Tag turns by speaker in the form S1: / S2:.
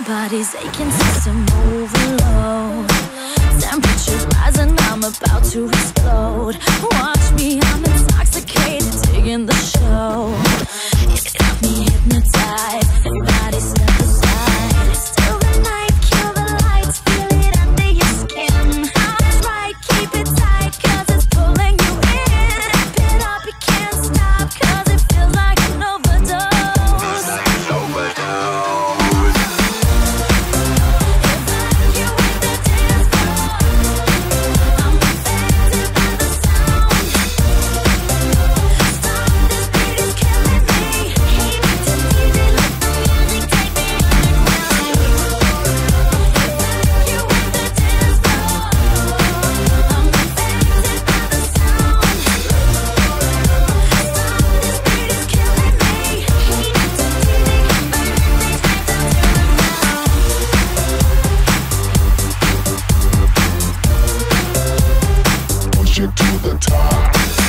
S1: My body's aching, system overload. Temperature rising, I'm about to explode. Watch me, I'm intoxicated, digging the show.
S2: Is